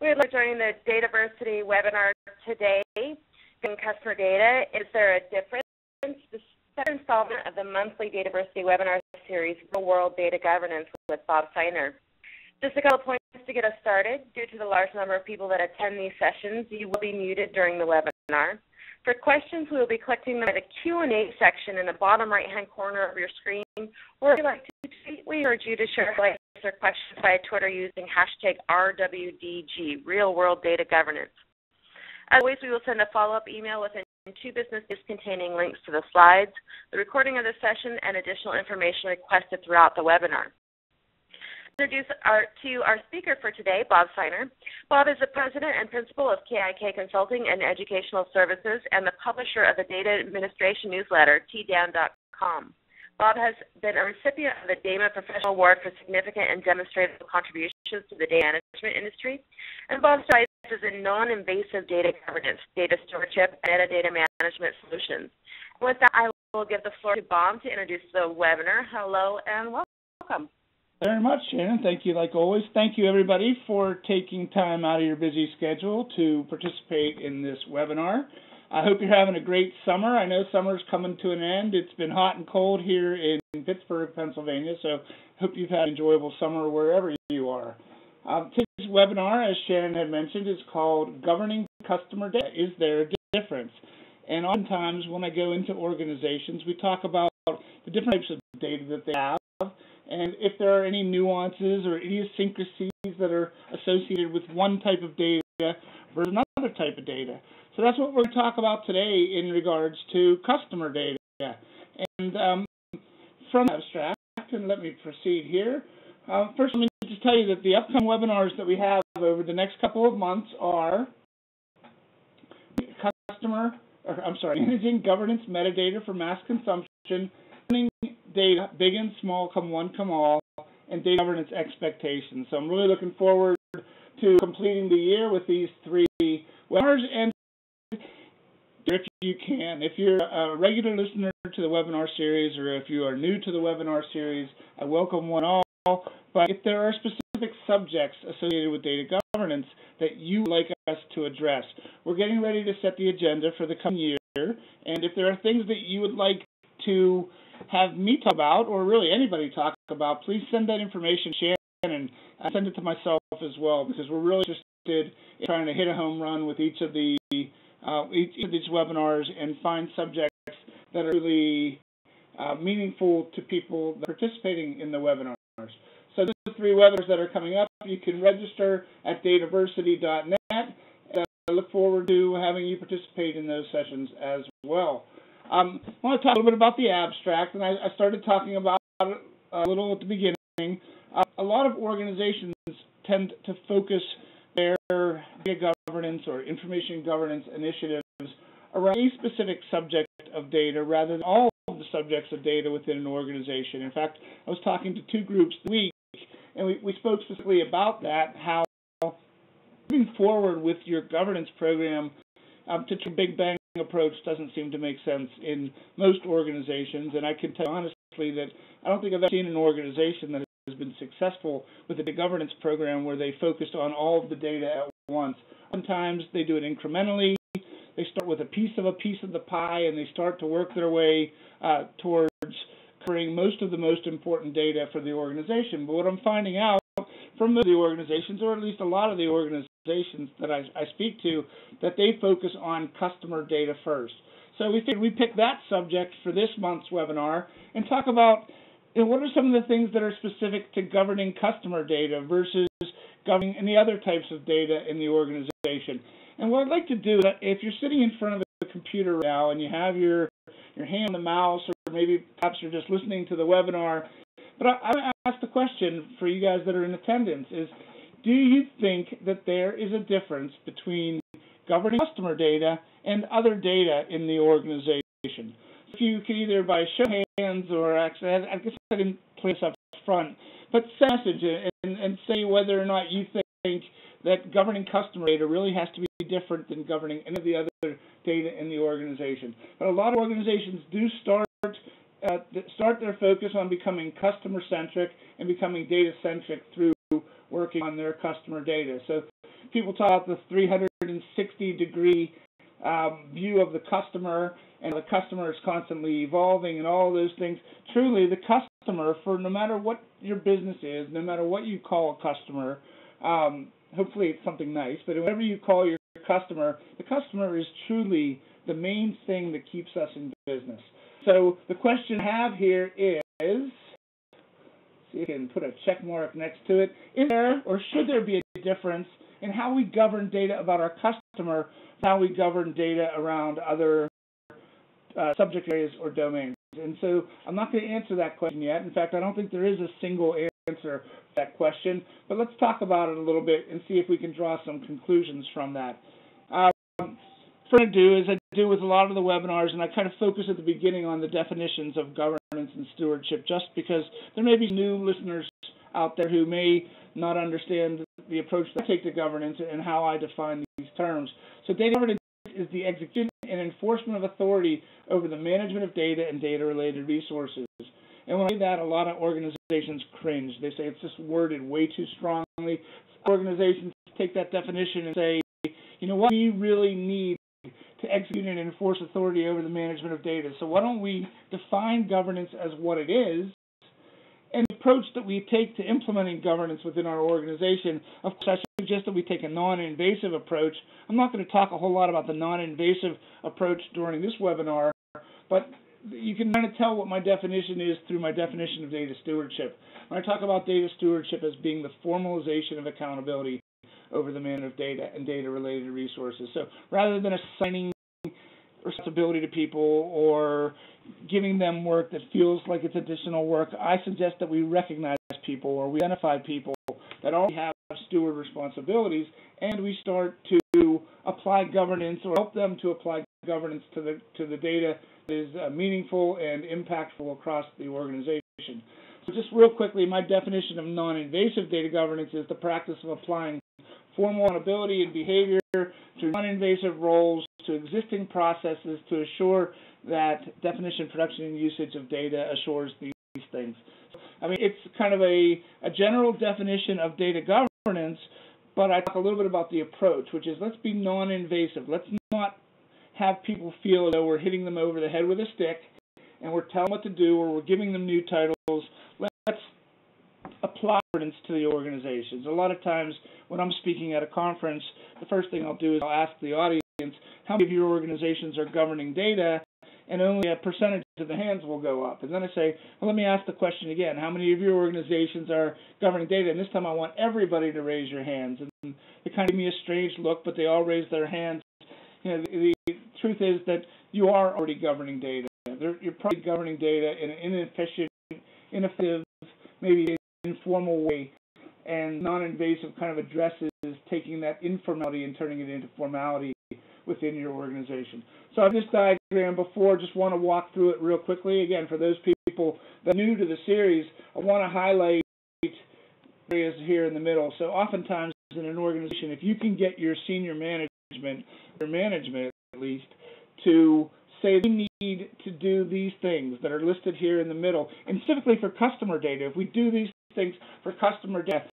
We would like to join the Dataversity webinar today in customer data. Is there a difference? The second installment of the monthly Dataversity webinar series, Real World Data Governance with Bob Seiner. Just a couple points to get us started. Due to the large number of people that attend these sessions, you will be muted during the webinar. For questions, we will be collecting them at the Q&A section in the bottom right-hand corner of your screen. Or if you'd like to tweet, we urge you to share highlights or questions via Twitter using hashtag RWDG, Real World Data Governance. As always, we will send a follow-up email within two business days containing links to the slides, the recording of the session, and additional information requested throughout the webinar introduce our, to our speaker for today, Bob Seiner. Bob is the president and principal of KIK Consulting and Educational Services and the publisher of the data administration newsletter, tdan.com. Bob has been a recipient of the DAMA Professional Award for significant and demonstrated contributions to the data management industry. And Bob specializes in non-invasive data governance, data stewardship, and metadata management solutions. And with that, I will give the floor to Bob to introduce the webinar. Hello and welcome very much, Shannon. Thank you, like always. Thank you, everybody, for taking time out of your busy schedule to participate in this webinar. I hope you're having a great summer. I know summer's coming to an end. It's been hot and cold here in Pittsburgh, Pennsylvania, so hope you've had an enjoyable summer wherever you are. Um, today's webinar, as Shannon had mentioned, is called Governing Customer Data. Is there a difference? And oftentimes when I go into organizations, we talk about the different types of data that they have and if there are any nuances or idiosyncrasies that are associated with one type of data versus another type of data. So that's what we're going to talk about today in regards to customer data. And um, from abstract, and let me proceed here. Uh, first, let me just tell you that the upcoming webinars that we have over the next couple of months are customer, or I'm sorry, managing governance metadata for mass consumption data, big and small, come one, come all, and data governance expectations. So I'm really looking forward to completing the year with these three webinars. And if you can, if you're a regular listener to the webinar series, or if you are new to the webinar series, I welcome one all. But if there are specific subjects associated with data governance that you would like us to address, we're getting ready to set the agenda for the coming year. And if there are things that you would like to have me talk about, or really anybody talk about, please send that information Shannon and send it to myself as well, because we're really interested in trying to hit a home run with each of the uh, each of these webinars and find subjects that are really uh, meaningful to people that are participating in the webinars. So these are three webinars that are coming up. You can register at dataversity.net. I look forward to having you participate in those sessions as well. Um, I want to talk a little bit about the abstract, and I, I started talking about it a little at the beginning. Uh, a lot of organizations tend to focus their data governance or information governance initiatives around a specific subject of data rather than all of the subjects of data within an organization. In fact, I was talking to two groups this week, and we, we spoke specifically about that, how moving forward with your governance program um, to a Big Bang approach doesn't seem to make sense in most organizations, and I can tell you honestly that I don't think I've ever seen an organization that has been successful with a governance program where they focused on all of the data at once. Sometimes they do it incrementally. They start with a piece of a piece of the pie, and they start to work their way uh, towards covering most of the most important data for the organization. But what I'm finding out from the organizations, or at least a lot of the organizations, that I, I speak to that they focus on customer data first. So we figured we pick that subject for this month's webinar and talk about you know, what are some of the things that are specific to governing customer data versus governing any other types of data in the organization. And what I'd like to do, if you're sitting in front of the computer right now and you have your your hand on the mouse, or maybe perhaps you're just listening to the webinar, but I, I want to ask the question for you guys that are in attendance: is do you think that there is a difference between governing customer data and other data in the organization? If you can either by show hands or actually, I guess I didn't place up front, but send a message and, and say whether or not you think that governing customer data really has to be different than governing any of the other data in the organization. But a lot of organizations do start uh, start their focus on becoming customer centric and becoming data centric through working on their customer data. So people talk about the 360 degree um, view of the customer, and the customer is constantly evolving, and all those things. Truly, the customer, for no matter what your business is, no matter what you call a customer, um, hopefully it's something nice, but whatever you call your customer, the customer is truly the main thing that keeps us in business. So the question I have here is, see if can put a check mark next to it, is there or should there be a difference in how we govern data about our customer, how we govern data around other uh, subject areas or domains? And so I'm not going to answer that question yet. In fact, I don't think there is a single answer to that question, but let's talk about it a little bit and see if we can draw some conclusions from that. Um, what I do is I do with a lot of the webinars, and I kind of focus at the beginning on the definitions of governance and stewardship, just because there may be new listeners out there who may not understand the approach that I take to governance and how I define these terms. So data governance is the execution and enforcement of authority over the management of data and data-related resources. And when I say that, a lot of organizations cringe. They say it's just worded way too strongly. Organizations take that definition and say, you know what, we really need to execute and enforce authority over the management of data. So why don't we define governance as what it is and the approach that we take to implementing governance within our organization. Of course, I suggest that we take a non-invasive approach. I'm not going to talk a whole lot about the non-invasive approach during this webinar, but you can kind of tell what my definition is through my definition of data stewardship. When I talk about data stewardship as being the formalization of accountability over the management of data and data-related resources. So rather than assigning responsibility to people or giving them work that feels like it's additional work, I suggest that we recognize people or we identify people that already have steward responsibilities and we start to apply governance or help them to apply governance to the to the data that is uh, meaningful and impactful across the organization. So just real quickly, my definition of non-invasive data governance is the practice of applying formal accountability and behavior through non-invasive roles to existing processes to assure that definition, production, and usage of data assures these things. I mean, it's kind of a, a general definition of data governance, but I talk a little bit about the approach, which is let's be non-invasive. Let's not have people feel as though we're hitting them over the head with a stick and we're telling them what to do or we're giving them new titles. To the organizations. A lot of times when I'm speaking at a conference, the first thing I'll do is I'll ask the audience, how many of your organizations are governing data? And only a percentage of the hands will go up. And then I say, well, let me ask the question again. How many of your organizations are governing data? And this time I want everybody to raise your hands. And they kind of give me a strange look, but they all raise their hands. You know, the, the truth is that you are already governing data. You're probably governing data in an inefficient, ineffective, maybe informal way and non-invasive kind of addresses taking that informality and turning it into formality within your organization. So I've this diagram before, just want to walk through it real quickly. Again, for those people that are new to the series, I want to highlight areas here in the middle. So oftentimes in an organization, if you can get your senior management, your management at least, to say we need to do these things that are listed here in the middle, and specifically for customer data, if we do these things for customer data,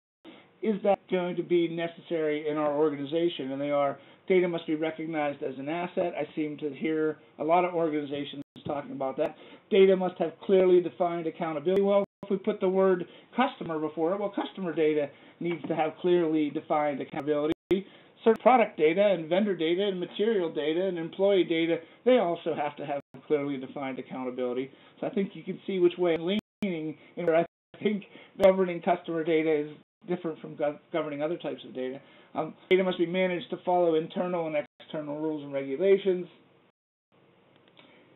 is that going to be necessary in our organization? And they are. Data must be recognized as an asset. I seem to hear a lot of organizations talking about that. Data must have clearly defined accountability. Well, if we put the word customer before it, well, customer data needs to have clearly defined accountability. Certain product data and vendor data and material data and employee data, they also have to have clearly defined accountability. So I think you can see which way I'm leaning in where I think governing customer data is different from gov governing other types of data. Um, data must be managed to follow internal and external rules and regulations.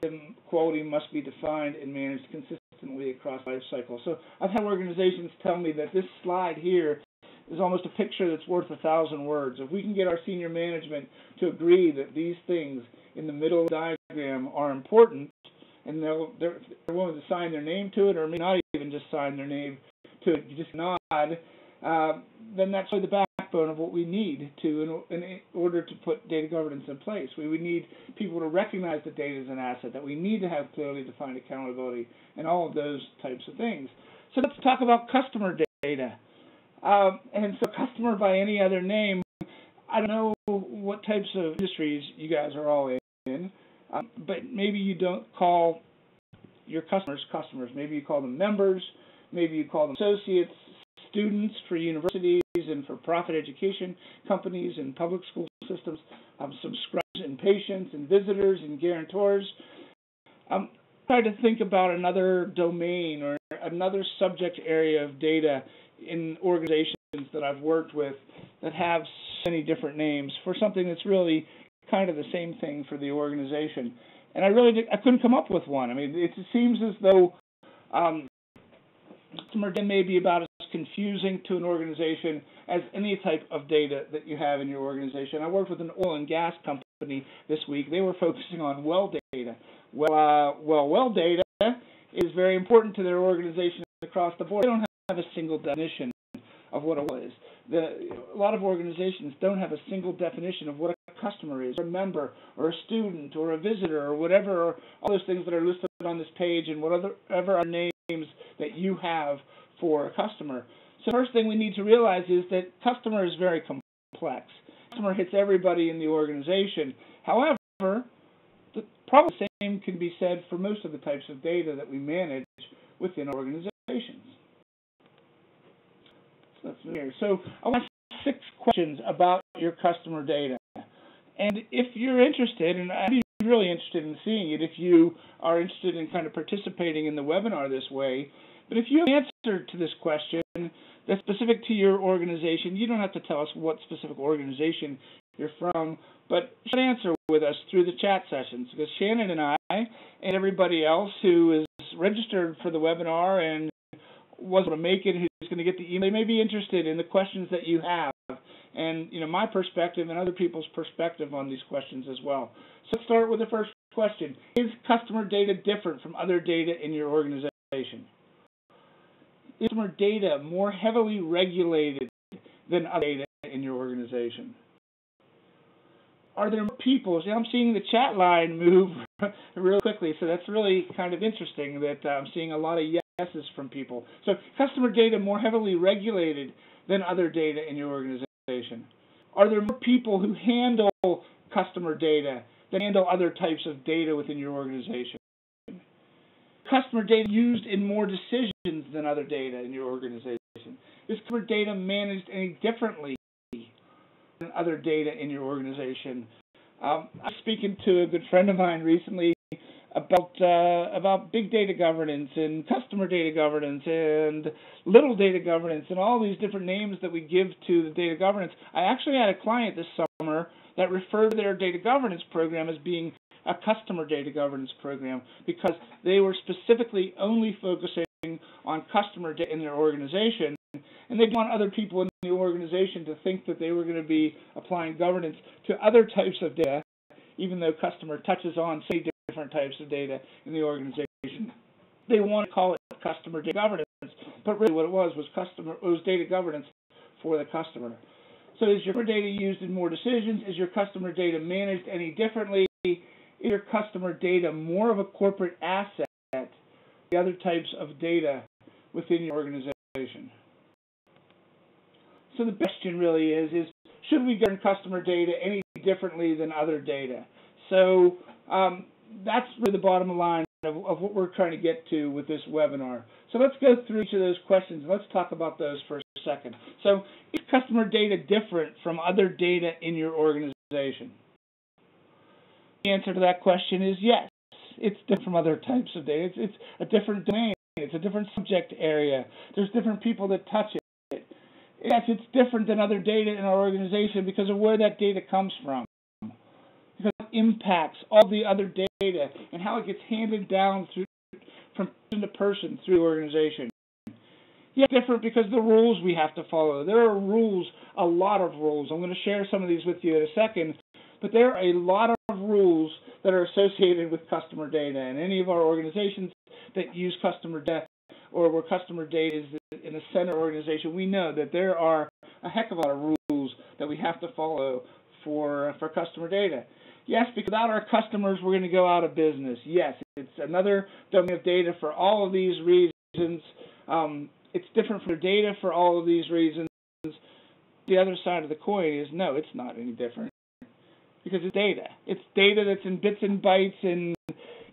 And quality must be defined and managed consistently across life cycle. So I've had organizations tell me that this slide here is almost a picture that's worth a thousand words. If we can get our senior management to agree that these things in the middle of the diagram are important, and they'll, they're, they're willing to sign their name to it, or may not even just sign their name to it, just nod, uh, then that's really the backbone of what we need to in, in, order to put data governance in place. We would need people to recognize that data is an asset, that we need to have clearly defined accountability, and all of those types of things. So let's talk about customer data. Um, and so customer by any other name, I don't know what types of industries you guys are all in, um, but maybe you don't call your customers customers. Maybe you call them members. Maybe you call them associates, students for universities and for profit education companies and public school systems, um, subscribers and patients and visitors and guarantors. Um, try to think about another domain or another subject area of data in organizations that I've worked with that have so many different names for something that's really kind of the same thing for the organization. And I really did, I couldn't come up with one. I mean, it seems as though um, customer may be about as confusing to an organization as any type of data that you have in your organization. I worked with an oil and gas company this week. They were focusing on well data. Well, uh, well, well data is very important to their organization across the board. They don't have a single definition of what a is. The, a lot of organizations don't have a single definition of what a customer is, or a member, or a student, or a visitor, or whatever, or all those things that are listed on this page, and whatever are names that you have for a customer. So the first thing we need to realize is that customer is very complex. Customer hits everybody in the organization. However, the, probably the same can be said for most of the types of data that we manage within organizations. That's here. So I want six questions about your customer data. And if you're interested, and I'd be really interested in seeing it if you are interested in kind of participating in the webinar this way, but if you have an answer to this question that's specific to your organization, you don't have to tell us what specific organization you're from, but share answer with us through the chat sessions because Shannon and I and everybody else who is registered for the webinar and was able to make it, who's going to get the email, they may be interested in the questions that you have and you know my perspective and other people's perspective on these questions as well. So let's start with the first question. Is customer data different from other data in your organization? Is customer data more heavily regulated than other data in your organization? Are there more people? See, I'm seeing the chat line move really quickly, so that's really kind of interesting that uh, I'm seeing a lot of yeses from people. So customer data more heavily regulated than other data in your organization? Are there more people who handle customer data than handle other types of data within your organization? Customer data used in more decisions than other data in your organization? Is customer data managed any differently than other data in your organization? Um, I was speaking to a good friend of mine recently about uh, about big data governance and customer data governance and little data governance and all these different names that we give to the data governance. I actually had a client this summer that referred to their data governance program as being a customer data governance program because they were specifically only focusing on customer data in their organization and they want other people in the organization to think that they were going to be applying governance to other types of data even though customer touches on say different types of data in the organization. They want to call it customer data governance, but really what it was was customer it was data governance for the customer. So is your data used in more decisions? Is your customer data managed any differently? Is your customer data more of a corporate asset than the other types of data within your organization? So the question really is, is should we govern customer data any differently than other data? So um, that's really the bottom line of, of, what we're trying to get to with this webinar. So let's go through each of those questions let's talk about those for a second. So is customer data different from other data in your organization? The answer to that question is yes. It's different from other types of data. It's, it's a different domain. It's a different subject area. There's different people that touch it. Yes, it's different than other data in our organization because of where that data comes from it impacts all the other data and how it gets handed down through from person to person through the organization. Yeah, different because the rules we have to follow. There are rules, a lot of rules. I'm going to share some of these with you in a second, but there are a lot of rules that are associated with customer data. And any of our organizations that use customer data or where customer data is in a center organization, we know that there are a heck of a lot of rules that we have to follow for for customer data. Yes, because without our customers, we're going to go out of business. Yes, it's another domain of data for all of these reasons. Um, it's different from data for all of these reasons. the other side of the coin is no, it's not any different because it's data. It's data that's in bits and bytes, and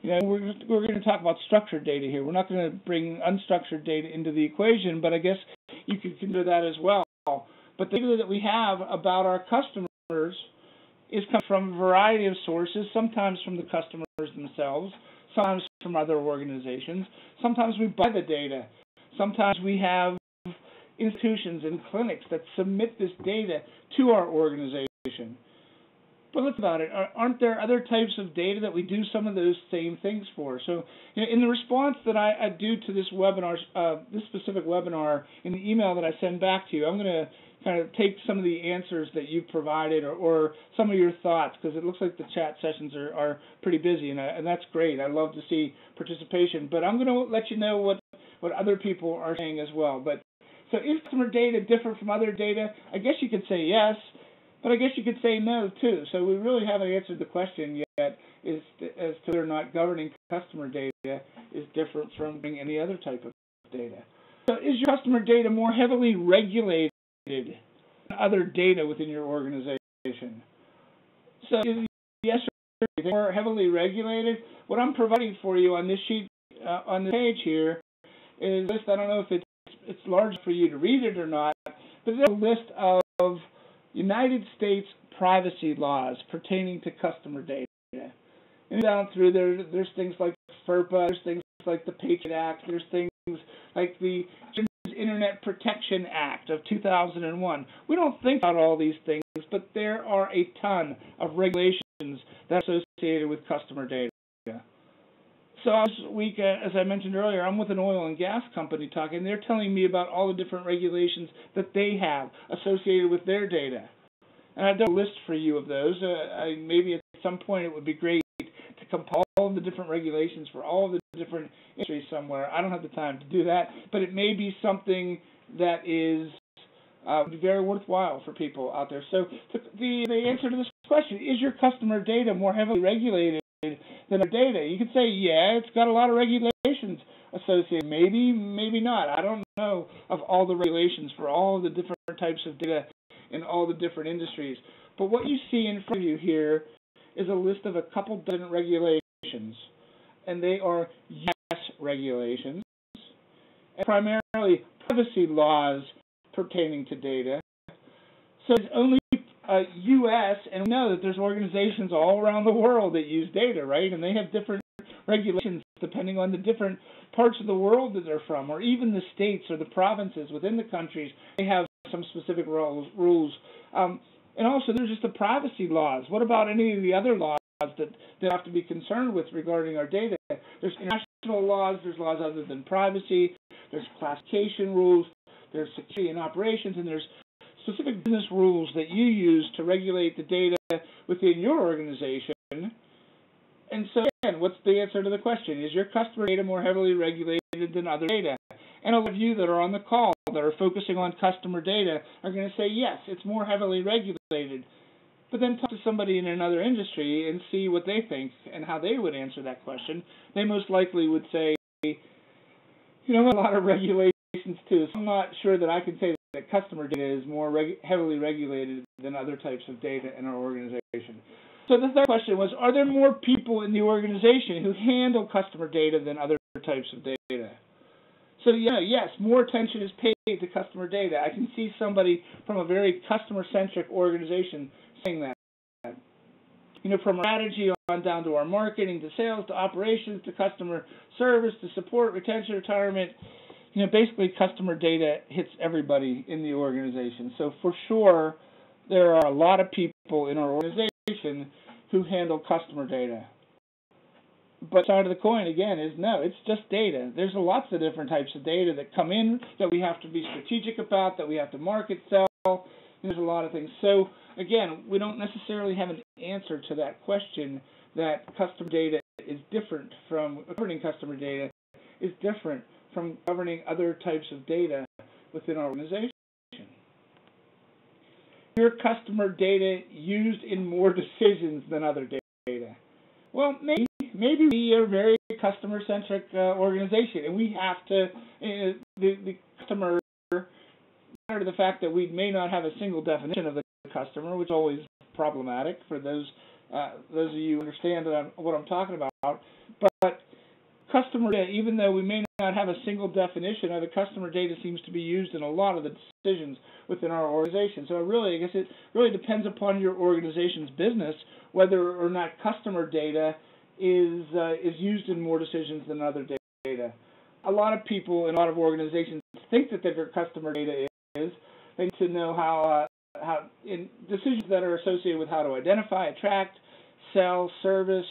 you know we're we're going to talk about structured data here. We're not going to bring unstructured data into the equation, but I guess you could consider that as well. But the data that we have about our customers is coming from a variety of sources, sometimes from the customers themselves, sometimes from other organizations. Sometimes we buy the data. Sometimes we have institutions and clinics that submit this data to our organization. But let's about it. Aren't there other types of data that we do some of those same things for? So, in the response that I, I do to this webinar, uh, this specific webinar, in the email that I send back to you, I'm going to kind of take some of the answers that you've provided or, or some of your thoughts because it looks like the chat sessions are, are pretty busy and, I, and that's great. I love to see participation, but I'm going to let you know what what other people are saying as well. But so is customer data different from other data? I guess you could say yes, but I guess you could say no too. So we really haven't answered the question yet as to whether or not governing customer data is different from any other type of data. So is your customer data more heavily regulated other data within your organization? So yes or more heavily regulated. What I'm providing for you on this sheet uh, on the page here is list. I don't know if it's it's large for you to read it or not, but it's a list of United States privacy laws pertaining to customer data. And down through there, there's things like FERPA, there's things like the Patriot Act, there's things like the Internet Protection Act of 2001. We don't think about all these things, but there are a ton of regulations that are associated with customer data. So this week, as I mentioned earlier, I'm with an oil and gas company talking. They're telling me about all the different regulations that they have associated with their data. And I've done a list for you of those. Uh, I, maybe at some point it would be great to compile all the different regulations for all the different industries somewhere. I don't have the time to do that, but it may be something that is uh, very worthwhile for people out there. So the the answer to this question is: Your customer data more heavily regulated than our data. You could say, yeah, it's got a lot of regulations associated. Maybe, maybe not. I don't know of all the regulations for all the different types of data in all the different industries. But what you see in front of you here is a list of a couple dozen regulations, and they are U.S. regulations, and primarily privacy laws pertaining to data. So it's only uh, U.S. and we know that there's organizations all around the world that use data, right? And they have different regulations depending on the different parts of the world that they're from, or even the states or the provinces within the countries. They have some specific rules. rules. Um, and also, there's just the privacy laws. What about any of the other laws that they have to be concerned with regarding our data? There's international laws. There's laws other than privacy. There's classification rules. There's security and operations, and there's specific business rules that you use to regulate the data within your organization. And so, again, what's the answer to the question? Is your customer data more heavily regulated than other data? And a lot of you that are on the call that are focusing on customer data are going to say, yes, it's more heavily regulated. But then talk to somebody in another industry and see what they think and how they would answer that question. They most likely would say, you know, a lot of regulations too. So I'm not sure that I can say that customer data is more reg heavily regulated than other types of data in our organization. So the third question was, are there more people in the organization who handle customer data than other types of data? So yeah, yes, more attention is paid to customer data. I can see somebody from a very customer-centric organization that. You know, from our strategy on down to our marketing, to sales, to operations, to customer service, to support, retention, retirement, you know, basically customer data hits everybody in the organization. So for sure, there are a lot of people in our organization who handle customer data. But side of the coin again is no, it's just data. There's lots of different types of data that come in that we have to be strategic about, that we have to market, sell. There's a lot of things. So again, we don't necessarily have an answer to that question that customer data is different from governing customer data is different from governing other types of data within our organization. Your customer data used in more decisions than other data. Well, maybe maybe we are very customer-centric uh, organization, and we have to uh, the the customer to the fact that we may not have a single definition of the customer, which is always problematic for those uh, those of you who understand I'm, what I'm talking about. But customer data, even though we may not have a single definition of the customer data seems to be used in a lot of the decisions within our organization. So really, I guess it really depends upon your organization's business whether or not customer data is uh, is used in more decisions than other data. A lot of people in a lot of organizations think that their customer data is. They need to know how uh, how in decisions that are associated with how to identify, attract, sell, service,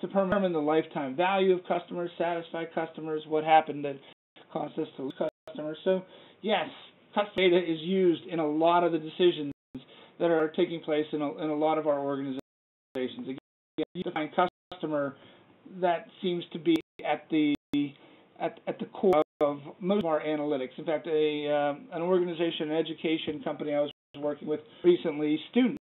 to determine the lifetime value of customers, satisfy customers, what happened that caused us to lose customers. So, yes, customer data is used in a lot of the decisions that are taking place in a, in a lot of our organizations. Again, you define customer that seems to be at the at, at the core of most of our analytics. In fact, a um, an organization, an education company I was working with recently, student,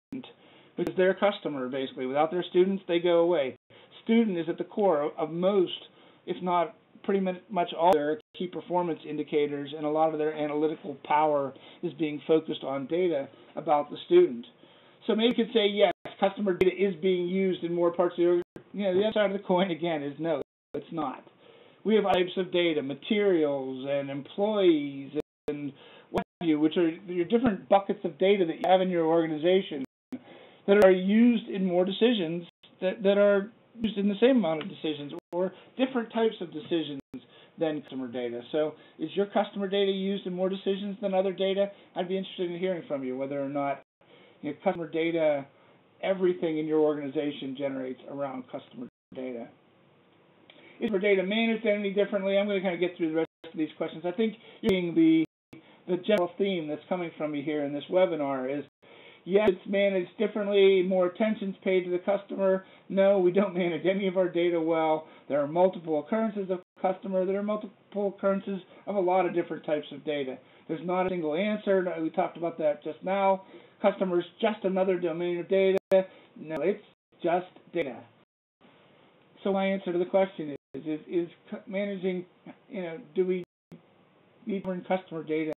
which is their customer basically. Without their students, they go away student is at the core of most, if not pretty much all their key performance indicators, and a lot of their analytical power is being focused on data about the student. So maybe you could say, yes, customer data is being used in more parts of the. You know, the other side of the coin again is no, it's not. We have types of data, materials and employees and you, which are your different buckets of data that you have in your organization that are used in more decisions that, that are used in the same amount of decisions or different types of decisions than customer data. So is your customer data used in more decisions than other data? I'd be interested in hearing from you whether or not you know, customer data, everything in your organization generates around customer data. Is your data managed any differently? I'm going to kind of get through the rest of these questions. I think you're seeing the the general theme that's coming from you here in this webinar is Yes, it's managed differently, more attention's paid to the customer. No, we don't manage any of our data well. There are multiple occurrences of customer. There are multiple occurrences of a lot of different types of data. There's not a single answer. We talked about that just now. Customer is just another domain of data. No, it's just data. So my answer to the question is, is, is managing, you know, do we need more customer data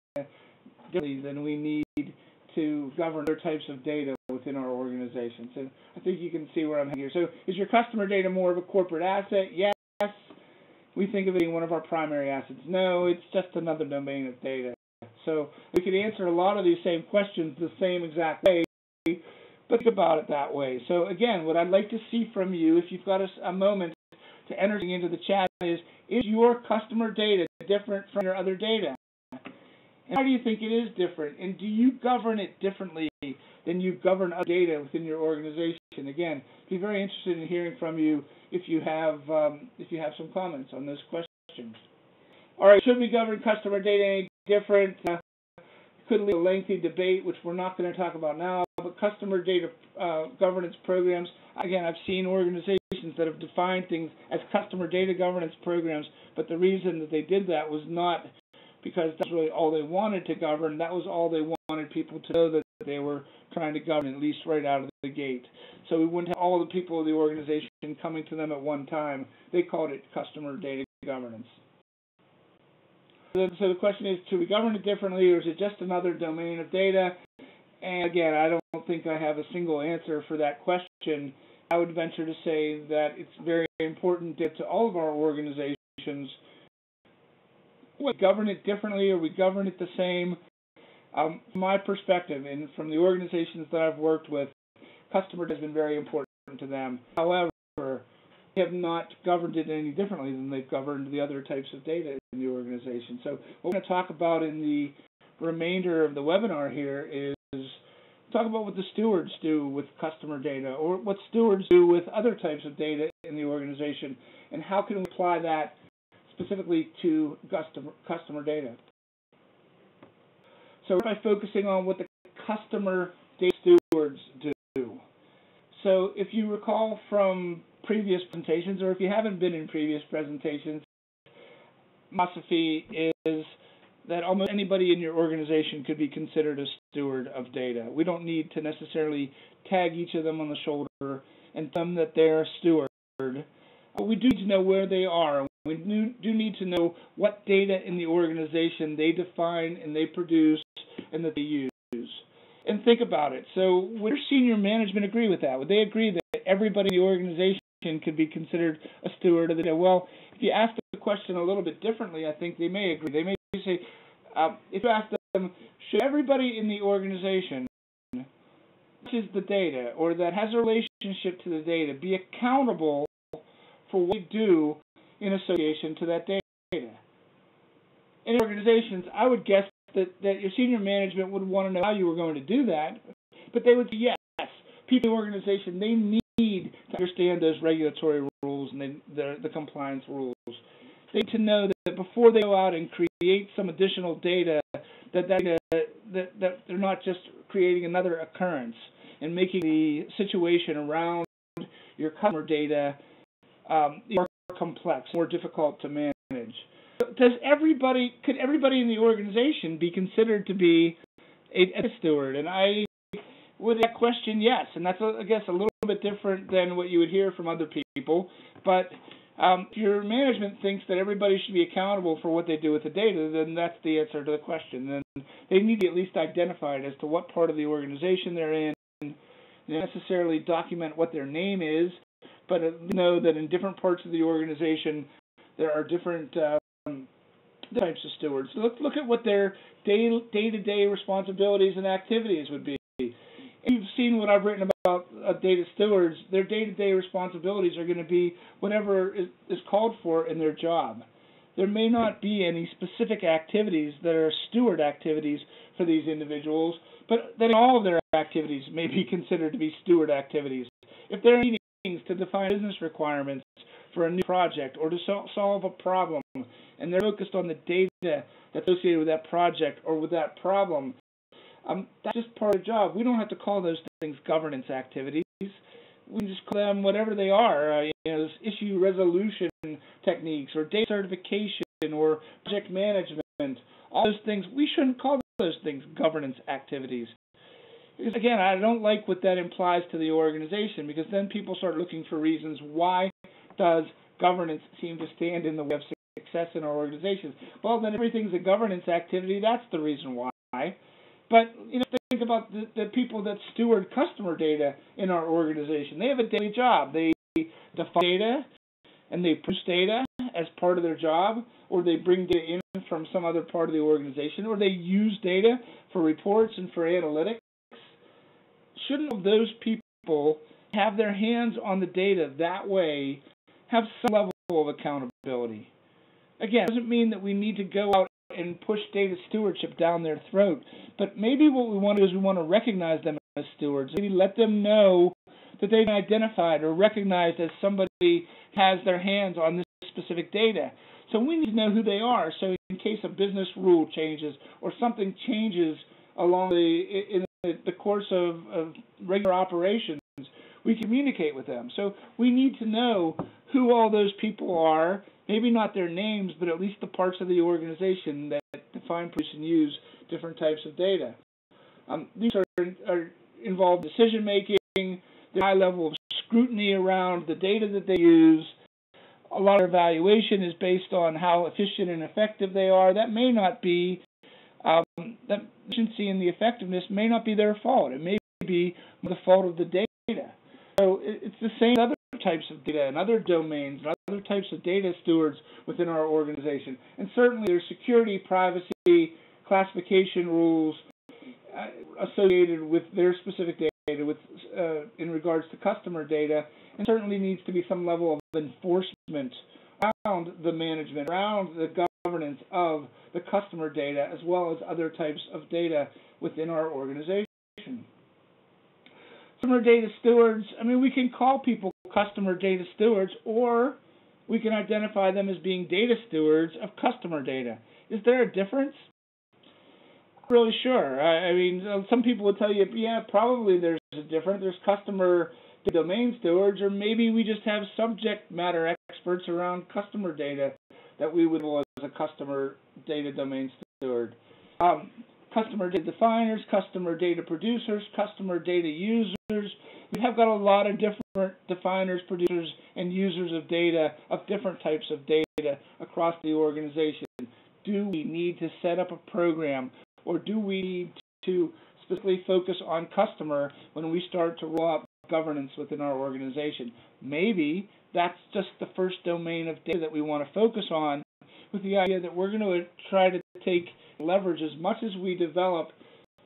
differently than we need to govern other types of data within our organization. So I think you can see where I'm here. So is your customer data more of a corporate asset? Yes. We think of it being one of our primary assets. No, it's just another domain of data. So we could answer a lot of these same questions the same exact way, but think about it that way. So again, what I'd like to see from you, if you've got a, a moment to enter into the chat, is is your customer data different from your other data? And how do you think it is different? And do you govern it differently than you govern other data within your organization? Again, be very interested in hearing from you if you have um, if you have some comments on those questions. All right, should we govern customer data any different? Uh, could lead to a lengthy debate, which we're not going to talk about now. But customer data uh, governance programs, again, I've seen organizations that have defined things as customer data governance programs, but the reason that they did that was not because that's really all they wanted to govern. That was all they wanted people to know that they were trying to govern, at least right out of the gate. So we wouldn't have all the people of the organization coming to them at one time. They called it customer data governance. So the question is, should we govern it differently, or is it just another domain of data? And again, I don't think I have a single answer for that question. I would venture to say that it's very important to all of our organizations we govern it differently or we govern it the same. Um, from my perspective, and from the organizations that I've worked with, customer has been very important to them. However, they have not governed it any differently than they've governed the other types of data in the organization. So what we're going to talk about in the remainder of the webinar here is talk about what the stewards do with customer data or what stewards do with other types of data in the organization and how can we apply that specifically to customer, customer data. So by focusing on what the customer data stewards do. So if you recall from previous presentations, or if you haven't been in previous presentations, philosophy is that almost anybody in your organization could be considered a steward of data. We don't need to necessarily tag each of them on the shoulder and tell them that they're a steward. But we do need to know where they are We do need to know what data in the organization they define and they produce and that they use. And think about it. So, would your senior management agree with that? Would they agree that everybody in the organization could be considered a steward of the data? Well, if you ask the question a little bit differently, I think they may agree. They may say, uh, if you ask them, should everybody in the organization is the data or that has a relationship to the data be accountable for what they do in association to that data? In organizations, I would guess that, that your senior management would want to know how you were going to do that, but they would say yes. People in the organization, they need to understand those regulatory rules and they, the, the compliance rules. They need to know that before they go out and create some additional data, that, that, that, that they're not just creating another occurrence and making the situation around your customer data um, complex, more difficult to manage does everybody could everybody in the organization be considered to be a, a steward? And I would that question yes, and that's I guess a little bit different than what you would hear from other people. But um, if your management thinks that everybody should be accountable for what they do with the data, then that's the answer to the question. Then they need to at least identified as to what part of the organization they're in. They necessarily document what their name is, but know that in different parts of the organization there are different uh, um, types of stewards. Look look at what their day day to day responsibilities and activities would be. you've seen what I've written about uh, data stewards. Their day to day responsibilities are going to be whatever is, is called for in their job. There may not be any specific activities that are steward activities for these individuals, but then all of their activities may be considered to be steward activities. If they're meetings to define business requirements for a new project or to so- solve a problem, and they're focused on the data associated with that project or with that problem. Um, that's just part of the job. We don't have to call those things governance activities. We can just call them whatever they are, uh, you know, issue resolution techniques or data certification or project management. All those things, we shouldn't call those things governance activities. Again, I don't like what that implies to the organization because then people start looking for reasons why does governance seem to stand in the way of success in our organizations? Well, then everything's a governance activity. That's the reason why. But you know, think about the, the people that steward customer data in our organization. They have a daily job. They define data and they produce data as part of their job, or they bring data in from some other part of the organization, or they use data for reports and for analytics. Shouldn't those people have their hands on the data that way have some level of accountability. Again, it doesn't mean that we need to go out and push data stewardship down their throat, but maybe what we want to do is we want to recognize them as stewards. Maybe let them know that they've been identified or recognized as somebody has their hands on this specific data. So we need to know who they are. So in case a business rule changes or something changes along the in the course of, of regular operations, we communicate with them. So we need to know who all those people are, maybe not their names, but at least the parts of the organization that define, produce, and use different types of data. Um, these are, are involved decision making, the high level of scrutiny around the data that they use. A lot of evaluation is based on how efficient and effective they are. That may not be um, that efficiency and the effectiveness may not be their fault. It may be the fault of the data. So it's the same other types of data and other domains and other types of data stewards within our organization. And certainly there's security, privacy, classification rules uh, associated with their specific data with uh, in regards to customer data. And certainly needs to be some level of enforcement around the management, around the governance of the customer data as well as other types of data within our organization customer data stewards, I mean, we can call people customer data stewards, or we can identify them as being data stewards of customer data. Is there a difference? Not really sure. I, I mean, uh, some people would tell you, yeah, probably there's a difference. There's customer domain stewards, or maybe we just have subject matter experts around customer data that we would a customer data domain steward. Um, customer data definers, customer data producers, customer data users. We have got a lot of different definers, producers, and users of data, of different types of data across the organization. Do we need to set up a program or do we need to specifically focus on customer when we start to roll out governance within our organization? Maybe that's just the first domain of data that we want to focus on with the idea that we're going to try to take leverage as much as we develop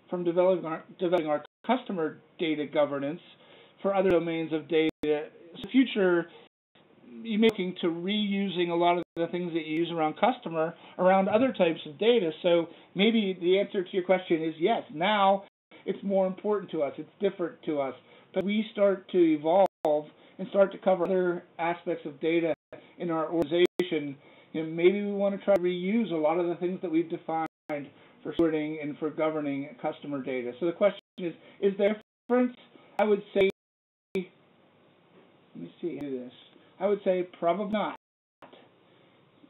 from developing our, developing our customer data governance for other domains of data. In the future, you may be looking to reusing a lot of the things that you use around customer around other types of data. So maybe the answer to your question is yes. Now it's more important to us. It's different to us. But we start to evolve and start to cover other aspects of data in our organization. You know, maybe we want to try to reuse a lot of the things that we've defined for sorting and for governing customer data. So the question is, is there difference? I would say, let me see, do this. I would say probably not.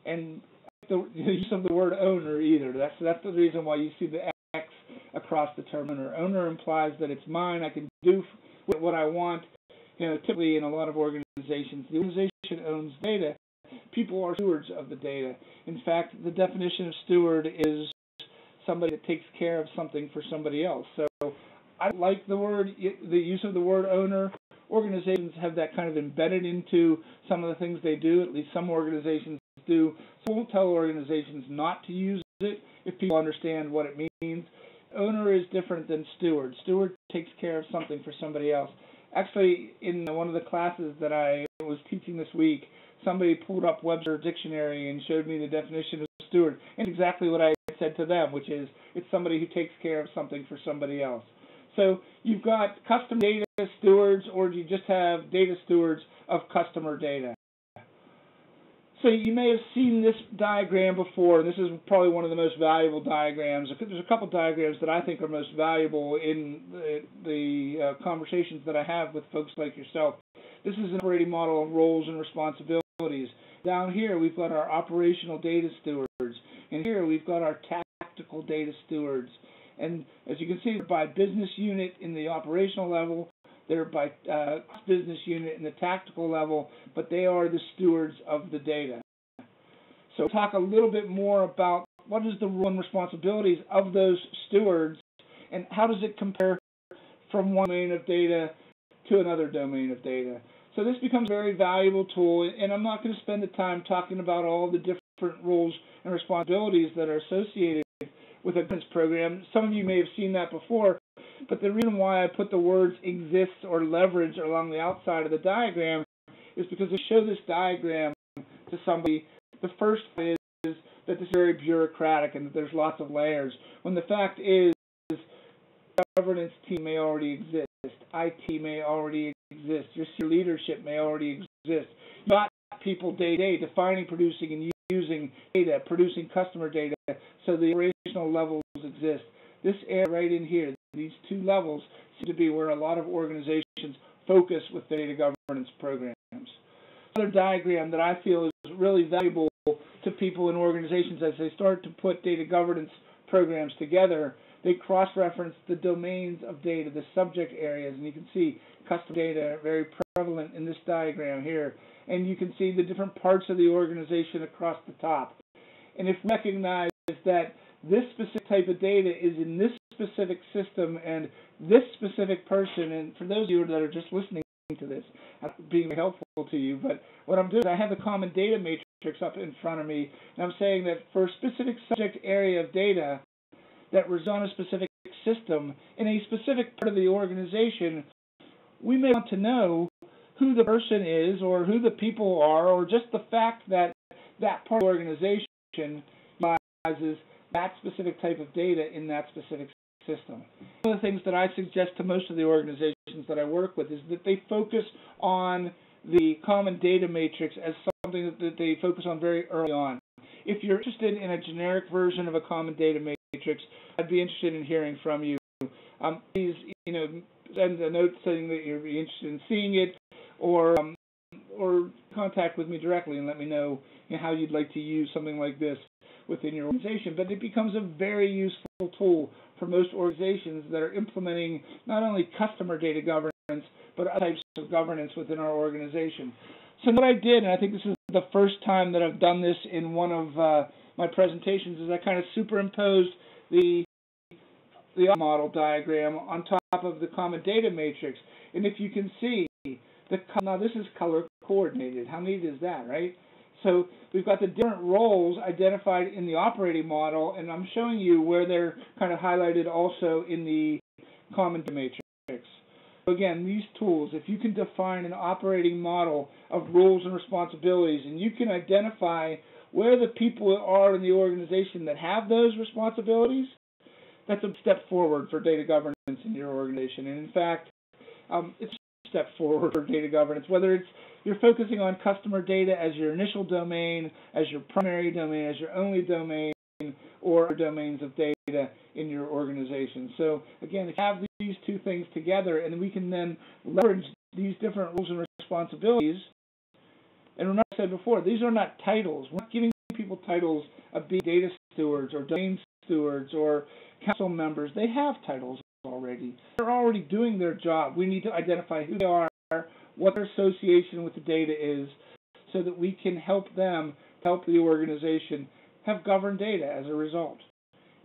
And the use of the word owner either. That's that's the reason why you see the X across the term owner. Owner implies that it's mine. I can do what I want. You know, typically in a lot of organizations, the organization owns data. People are stewards of the data. In fact, the definition of steward is somebody that takes care of something for somebody else. So I like the word, the use of the word owner organizations have that kind of embedded into some of the things they do. At least some organizations do. So won't tell organizations not to use it if people understand what it means. Owner is different than steward. Steward takes care of something for somebody else. Actually, in one of the classes that I was teaching this week, somebody pulled up Webster Dictionary and showed me the definition of steward. And exactly what I said to them, which is it's somebody who takes care of something for somebody else. So you've got custom data stewards, or do you just have data stewards of customer data? So you may have seen this diagram before. And this is probably one of the most valuable diagrams. There's a couple diagrams that I think are most valuable in the, the uh, conversations that I have with folks like yourself. This is an operating model of roles and responsibilities. Down here, we've got our operational data stewards. And here, we've got our tactical data stewards. And as you can see, by business unit in the operational level, they're by uh, business unit in the tactical level, but they are the stewards of the data. So talk a little bit more about what is the role and responsibilities of those stewards, and how does it compare from one domain of data to another domain of data. So this becomes a very valuable tool, and I'm not going to spend the time talking about all the different roles and responsibilities that are associated with a business program. Some of you may have seen that before, but the reason why I put the words exists or leverage along the outside of the diagram is because to show this diagram to somebody, the first is that this is very bureaucratic and that there's lots of layers. When the fact is, governance team may already exist, IT may already exist, your leadership may already exist. Got people day to day defining, producing, and using data, producing customer data, so the operational levels exist. This area right in here, these two levels seem to be where a lot of organizations focus with data governance programs. Another diagram that I feel is really valuable to people in organizations as they start to put data governance programs together, they cross-reference the domains of data, the subject areas, and you can see custom data very prevalent in this diagram here. And you can see the different parts of the organization across the top. And if recognize that this specific type of data is in this specific system and this specific person, and for those of you that are just listening to this, I'm being helpful to you, but what I'm doing is I have a common data matrix up in front of me, and I'm saying that for a specific subject area of data that resides on a specific system in a specific part of the organization, we may want to know who the person is or who the people are or just the fact that that part of the organization utilizes that specific type of data in that specific system. One of the things that I suggest to most of the organizations that I work with is that they focus on the common data matrix as something that they focus on very early on. If you're interested in a generic version of a common data matrix, I'd be interested in hearing from you. Um, please, you know, send a note saying that you're interested in seeing it, or um, or contact with me directly and let me know, you know how you'd like to use something like this within your organization. But it becomes a very useful tool for most organizations that are implementing not only customer data governance, but other types of governance within our organization. So what I did, and I think this is the first time that I've done this in one of uh, my presentations is I kind of superimposed the the model diagram on top of the common data matrix. And if you can see, the now this is color coordinated. How neat is that, right? So we've got the different roles identified in the operating model, and I'm showing you where they're kind of highlighted also in the common data matrix. So again, these tools, if you can define an operating model of roles and responsibilities, and you can identify where the people are in the organization that have those responsibilities, that's a step forward for data governance in your organization. And in fact, um, it's a step forward for data governance, whether it's you're focusing on customer data as your initial domain, as your primary domain, as your only domain, or domains of data in your organization. So again, if you have these two things together, and we can then leverage these different roles and responsibilities. And remember, I said before, these are not titles. We're not giving people titles of being data stewards or domain stewards or council members. They have titles already. They're already doing their job. We need to identify who they are, what their association with the data is, so that we can help them help the organization have governed data as a result.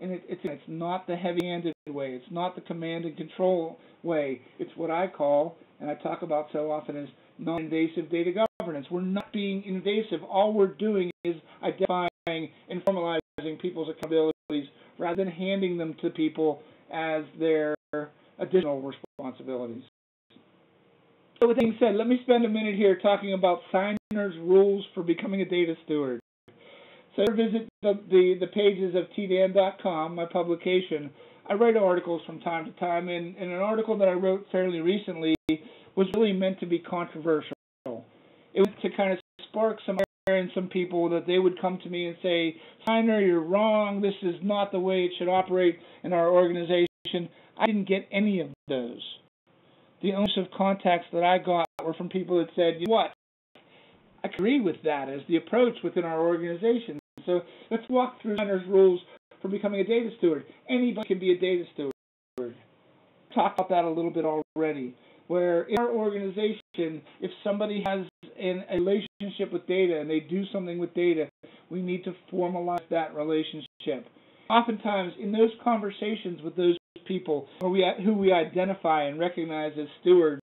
And it, it's, it's not the heavy-handed way. It's not the command and control way. It's what I call, and I talk about so often, as non-invasive data governance. We're not being invasive. All we're doing is identifying and formalizing people's accountabilities rather than handing them to people as their additional responsibilities. So with that being said, let me spend a minute here talking about Seiner's rules for becoming a data steward. So visit the, the, the pages of tdan.com, my publication. I write articles from time to time, and, and an article that I wrote fairly recently was really meant to be controversial. It was to kind of spark some in some people that they would come to me and say, Seiner, you're wrong. This is not the way it should operate in our organization. I didn't get any of those. The only of contacts that I got were from people that said, you know what? I agree with that as the approach within our organization. So let's walk through Seiner's rules for becoming a data steward. Anybody can be a data steward. Talk about that a little bit already. Where in our organization, if somebody has an, a relationship with data and they do something with data, we need to formalize that relationship. Oftentimes, in those conversations with those people we, who we identify and recognize as stewards,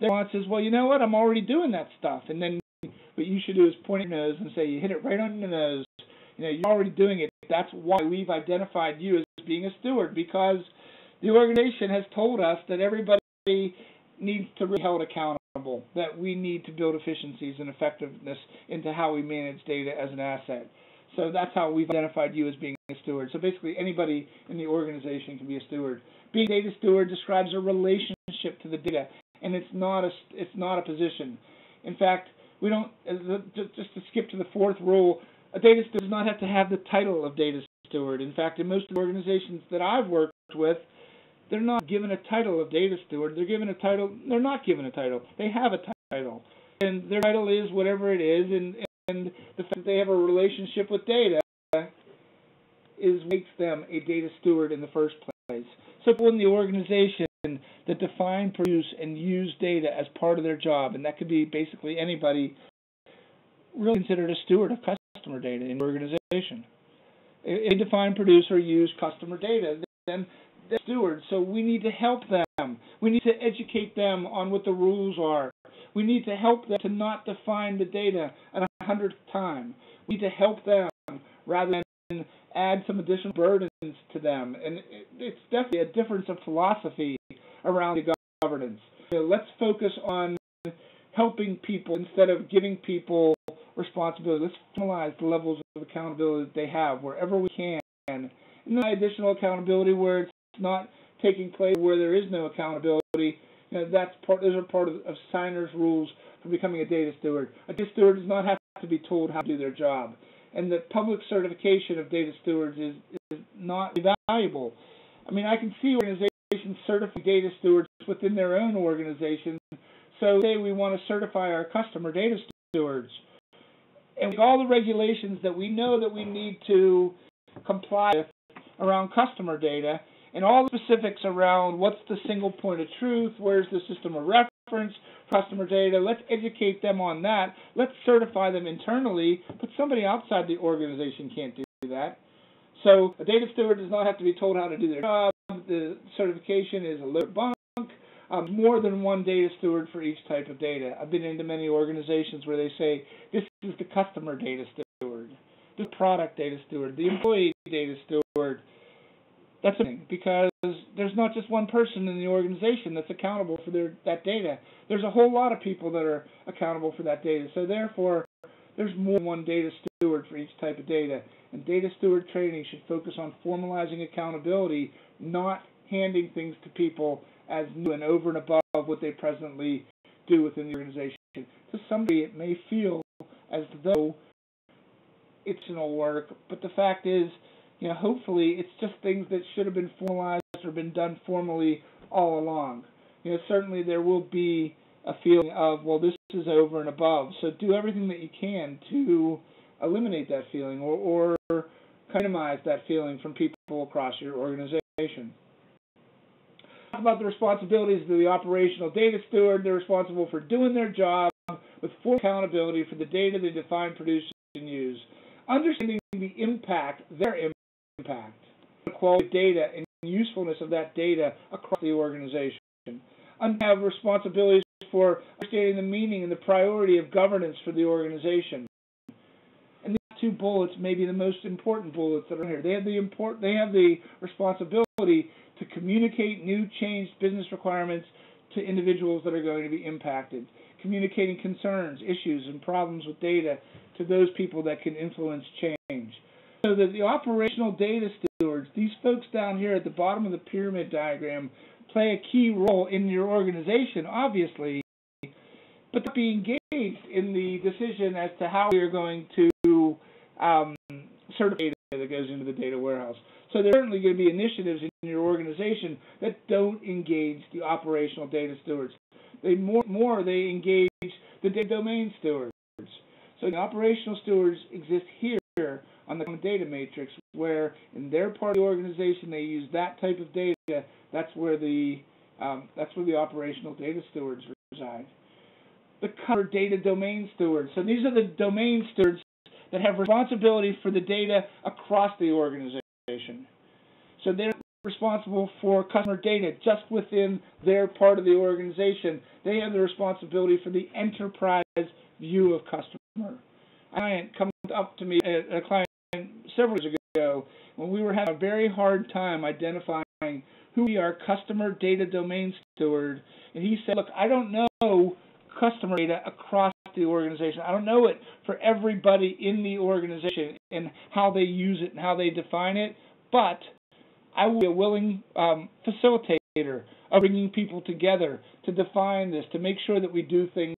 their response is, "Well, you know what? I'm already doing that stuff." And then what you should do is point your nose and say, "You hit it right on the nose. You know, you're already doing it. That's why we've identified you as being a steward because the organization has told us that everybody needs to be held accountable, that we need to build efficiencies and effectiveness into how we manage data as an asset. So that's how we've identified you as being a steward. So basically, anybody in the organization can be a steward. Being a data steward describes a relationship to the data, and it's not a it's not a position. In fact, we don't just to skip to the fourth rule. A data steward does not have to have the title of data steward. In fact, in most organizations that I've worked with, they're not given a title of data steward. They're given a title. They're not given a title. They have a title, and their title is whatever it is, and and the fact that they have a relationship with data is makes them a data steward in the first place. So in the organization that define, produce, and use data as part of their job, and that could be basically anybody, really considered a steward of customer data in the organization. If they define, produce, or use customer data, then stewards, so we need to help them. We need to educate them on what the rules are. We need to help them to not define the data a hundredth time. We need to help them rather than add some additional burdens to them. And it's definitely a difference of philosophy around governance. Let's focus on helping people instead of giving people responsibility. Let's formalize the levels of accountability that they have wherever we can. And then additional accountability where it's not taking place where there is no accountability. You know, that's part. Those are part of, of Seiner's rules for becoming a data steward. A data steward does not have to be told how to do their job, and the public certification of data stewards is, is not valuable. I mean, I can see organizations certify data stewards within their own organization. So, say we want to certify our customer data stewards, and all the regulations that we know that we need to comply with around customer data, and all the specifics around what's the single point of truth, where's the system of reference, customer data. Let's educate them on that. Let's certify them internally, but somebody outside the organization can't do that. So a data steward does not have to be told how to do their job. The certification is a little bunk. Um, more than one data steward for each type of data. I've been into many organizations where they say this is the customer data steward, the product data steward, the employee data steward. That's because there's not just one person in the organization that's accountable for their, that data. There's a whole lot of people that are accountable for that data. So therefore, there's more than one data steward for each type of data. And data steward training should focus on formalizing accountability, not handing things to people as new and over and above what they presently do within the organization. To somebody, it may feel as though it's no work, but the fact is, you know, hopefully it's just things that should have been formalized or been done formally all along. You know, certainly there will be a feeling of, well, this is over and above. So do everything that you can to eliminate that feeling or, or kind of minimize that feeling from people across your organization. Talk about the responsibilities of the operational data steward. They're responsible for doing their job with full accountability for the data they define, produce, and use. Understanding the impact, their impact, the quality of data, and usefulness of that data across the organization. And have responsibilities for understanding the meaning and the priority of governance for the organization. And these two bullets may be the most important bullets that are here. They have the import, they have the responsibility to communicate new changed business requirements to individuals that are going to be impacted, communicating concerns, issues, and problems with data to those people that can influence change. So that the operational data stewards, these folks down here at the bottom of the pyramid diagram, play a key role in your organization, obviously, but be engaged in the decision as to how we are going to um, certify data that goes into the data warehouse. So there's certainly going to be initiatives in your organization that don't engage the operational data stewards. They more more they engage the data domain stewards. So the operational stewards exist here on the data matrix, where in their part of the organization they use that type of data. That's where the um, that's where the operational data stewards reside. The cover data domain stewards. So these are the domain stewards that have responsibility for the data across the organization. So they're responsible for customer data just within their part of the organization. They have the responsibility for the enterprise view of customer. A client comes up to me, a client several years ago, when we were having a very hard time identifying who we are customer data domain steward, and he said, "Look, I don't know customer data across the organization. I don't know it for everybody in the organization and how they use it and how they define it, but I will be a willing um, facilitator of bringing people together to define this, to make sure that we do things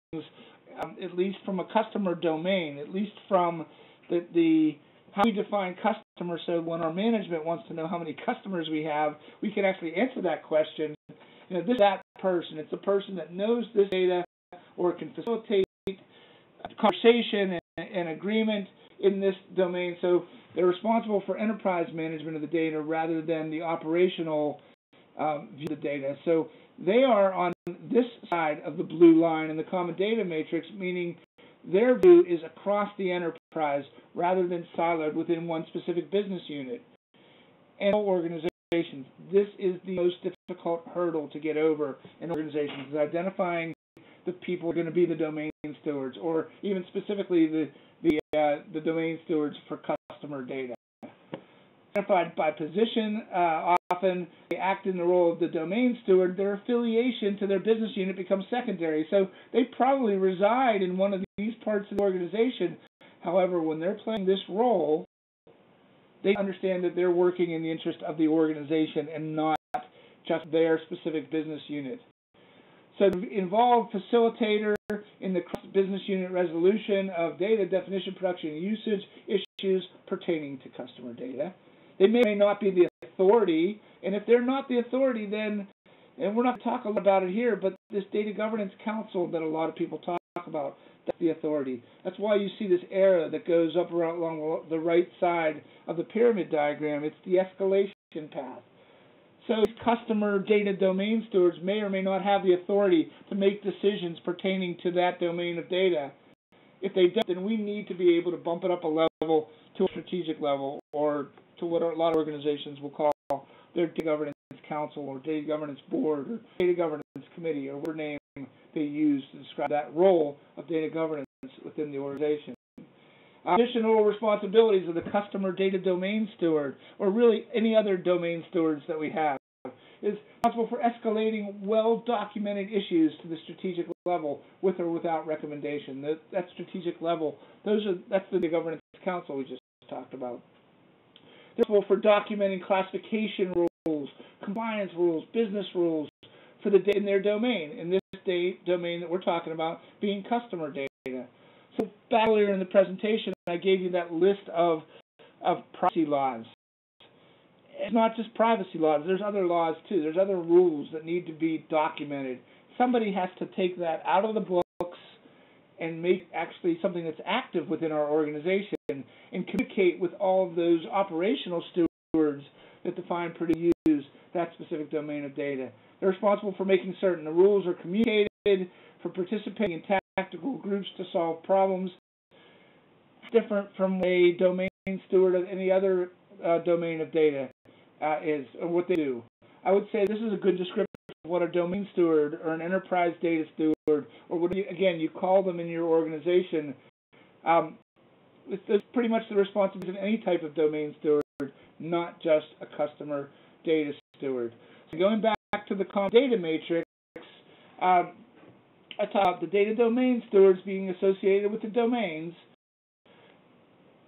um, at least from a customer domain, at least from the, the how we define customer. So when our management wants to know how many customers we have, we can actually answer that question. You know, this that person. It's a person that knows this data or can facilitate conversation and, and agreement in this domain. So they're responsible for enterprise management of the data rather than the operational um, view of the data. So they are on this side of the blue line in the common data matrix, meaning their view is across the enterprise rather than siloed within one specific business unit. And organizations, this is the most difficult hurdle to get over in organizations, is identifying the people who are going to be the domain stewards, or even specifically the the uh, the domain stewards for customer data. Identified by position, uh, often they act in the role of the domain steward. Their affiliation to their business unit becomes secondary, so they probably reside in one of these parts of the organization. However, when they're playing this role, they understand that they're working in the interest of the organization and not just their specific business unit. So involve facilitator in the cross business unit resolution of data definition, production, and usage issues pertaining to customer data. They may, or may not be the authority, and if they're not the authority, then, and we're not talking about it here, but this data governance council that a lot of people talk about, that's the authority. That's why you see this arrow that goes up around along the right side of the pyramid diagram. It's the escalation path. So customer data domain stewards may or may not have the authority to make decisions pertaining to that domain of data. If they don't, then we need to be able to bump it up a level to a strategic level or to what a lot of organizations will call their data governance council or data governance board or data governance committee or whatever name they use to describe that role of data governance within the organization. Additional responsibilities of the customer data domain steward, or really any other domain stewards that we have, is responsible for escalating well-documented issues to the strategic level with or without recommendation. That, that strategic level, those are that's the governance council we just talked about. Responsible for documenting classification rules, compliance rules, business rules for the data in their domain. In this state domain that we're talking about, being customer data. So back earlier in the presentation, I gave you that list of of privacy laws. It's not just privacy laws. There's other laws too. There's other rules that need to be documented. Somebody has to take that out of the books and make actually something that's active within our organization and communicate with all of those operational stewards that define, produce use that specific domain of data. They're responsible for making certain the rules are communicated, for participating in tactical groups to solve problems. Different from a domain steward of any other uh, domain of data uh, is, or what they do. I would say this is a good description what a domain steward or an enterprise data steward, or what you, again you call them in your organization. Um, it's, pretty much the responsibility of any type of domain steward, not just a customer data steward. So going back to the data matrix, um, atop the data domain stewards being associated with the domains,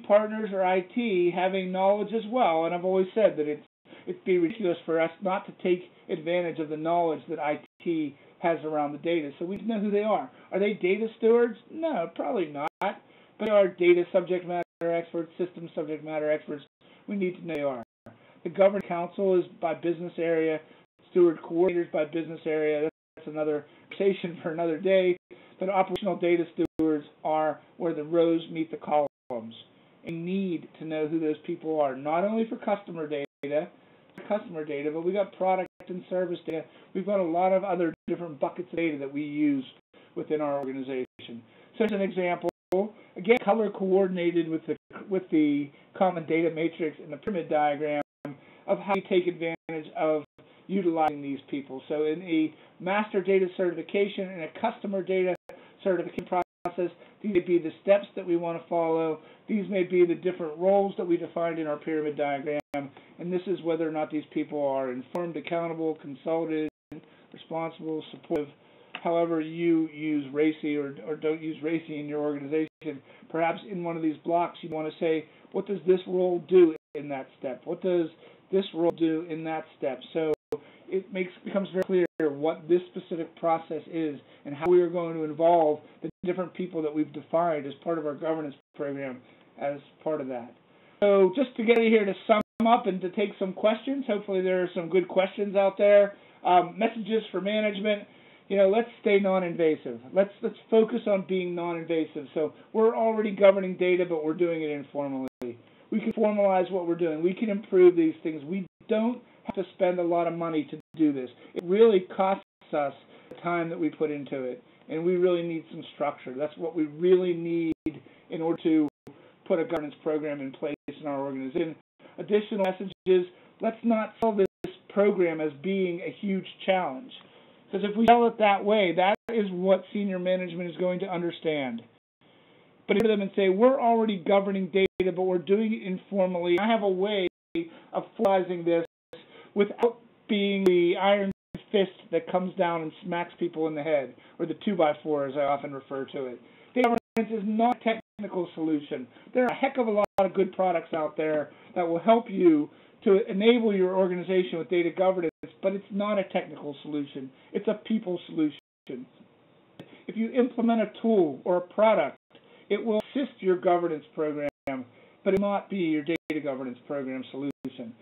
partners or IT having knowledge as well. And I've always said that it's it'd be ridiculous for us not to take advantage of the knowledge that IT has around the data. So we know who they are. Are they data stewards? No, probably not. But they are data subject matter experts, system subject matter experts. We need to know who they are. The governance council is by business area, steward coordinators by business area. That's another conversation for another day. But operational data stewards are where the rows meet the columns. And need to know who those people are, not only for customer data, customer data, but we got product and service data. We've got a lot of other different buckets of data that we use within our organization. So as an example, again, color coordinated with the with the common data matrix in the pyramid diagram of how you take advantage of utilizing these people. So in a master data certification and a customer data certification process, these may be the steps that we want to follow. These may be the different roles that we defined in our pyramid diagram. And this is whether or not these people are informed, accountable, consulted, responsible, supportive, however you use RACI or, or don't use RACI in your organization. Perhaps in one of these blocks you want to say, what does this role do in that step? What does this role do in that step? So it makes becomes very clear what this specific process is and how we are going to involve the different people that we've defined as part of our governance program as part of that. So just to get here to sum up and to take some questions, hopefully there are some good questions out there. Um, messages for management. You know, let's stay non-invasive. Let's let's focus on being non-invasive. So we're already governing data, but we're doing it informally. We can formalize what we're doing. We can improve these things. We don't to spend a lot of money to do this. It really costs us the time that we put into it, and we really need some structure. That's what we really need in order to put a governance program in place in our organization. Additional messages, let's not sell this program as being a huge challenge. Because if we sell it that way, that is what senior management is going to understand. But if them and say, we're already governing data, but we're doing it informally, I have a way of formalizing this without being the iron fist that comes down and smacks people in the head, or the two by four as I often refer to it. Data governance is not a technical solution. There are a heck of a lot of good products out there that will help you to enable your organization with data governance, but it's not a technical solution. It's a people solution. If you implement a tool or a product, it will assist your governance program, but it will not be your data governance program solution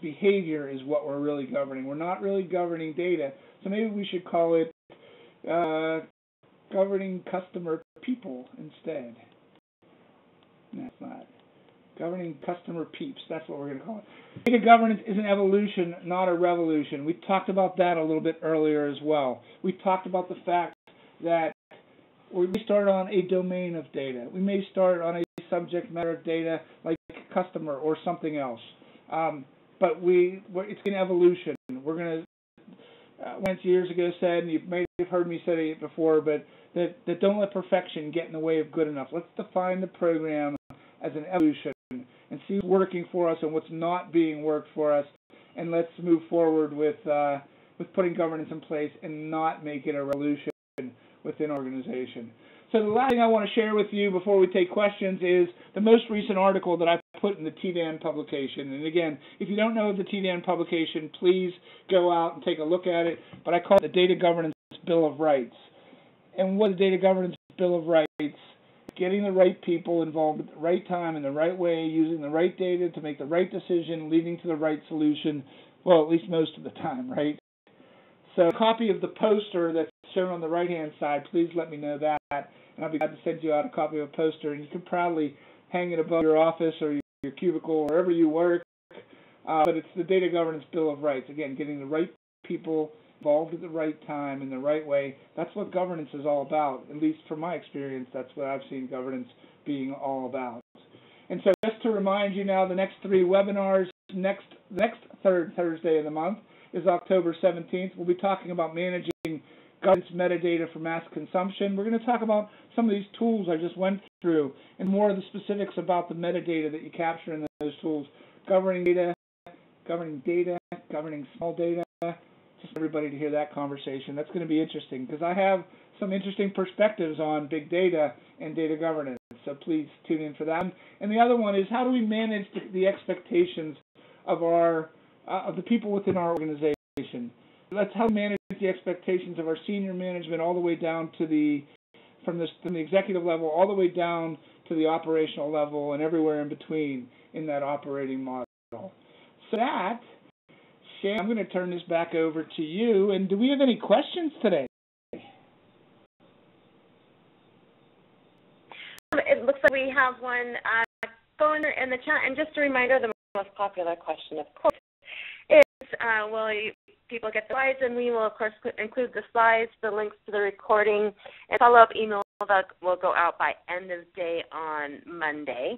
behavior is what we're really governing. We're not really governing data, so maybe we should call it uh, governing customer people instead. That's not governing customer peeps. That's what we're going to call it. Data governance is an evolution, not a revolution. We talked about that a little bit earlier as well. We talked about the fact that we may start on a domain of data. We may start on a subject matter of data like customer or something else. Um, but we, it's an evolution. We're going to uh, years ago said, and you may have heard me say it before, but that, that don't let perfection get in the way of good enough. Let's define the program as an evolution and see what's working for us and what's not being worked for us, and let's move forward with uh, with putting governance in place and not make it a revolution within organization. So the last thing I want to share with you before we take questions is the most recent article that I put in the TDAN publication. And again, if you don't know the TDAN publication, please go out and take a look at it. But I call it the Data Governance Bill of Rights. And what the Data Governance Bill of Rights? Getting the right people involved at the right time in the right way, using the right data to make the right decision, leading to the right solution. Well, at least most of the time, right? So a copy of the poster that's shown on the right-hand side, please let me know that, and I'll be glad to send you out a copy of a poster, and you can proudly hang it above your office or your cubicle, wherever you work. Uh, but it's the Data Governance Bill of Rights. Again, getting the right people involved at the right time in the right way. That's what governance is all about. At least from my experience, that's what I've seen governance being all about. And so just to remind you now, the next three webinars, next next third Thursday of the month is October 17th. We'll be talking about managing governance metadata for mass consumption. We're going to talk about some of these tools I just went through and more of the specifics about the metadata that you capture in those tools, governing data, governing data, governing small data. Just everybody to hear that conversation. That's going to be interesting because I have some interesting perspectives on big data and data governance. So please tune in for that. And the other one is how do we manage the, expectations of our uh, of the people within our organization? Let's help manage the expectations of our senior management all the way down to the from the, from the executive level all the way down to the operational level and everywhere in between in that operating model. So that, Shan, I'm going to turn this back over to you. And do we have any questions today? It looks like we have one uh, going in the chat. And just a reminder, the most popular question, of course, is uh, will you, people get the slides, and we will, of course, include the slides, the links to the recording, and follow-up email that will go out by end of day on Monday.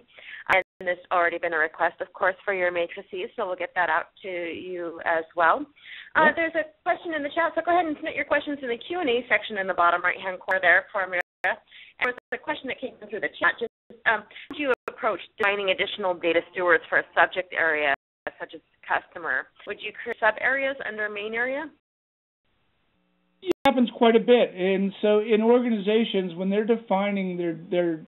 And there's already been a request, of course, for your matrices, so we'll get that out to you as well. Uh, there's a question in the chat, so go ahead and submit your questions in the Q&A section in the bottom right-hand corner there for me. And there's a question that came through the chat. Just um, how do you approach designing additional data stewards for a subject area such as customer. Would you create sub areas under main area? It happens quite a bit, and so in organizations when they're defining their their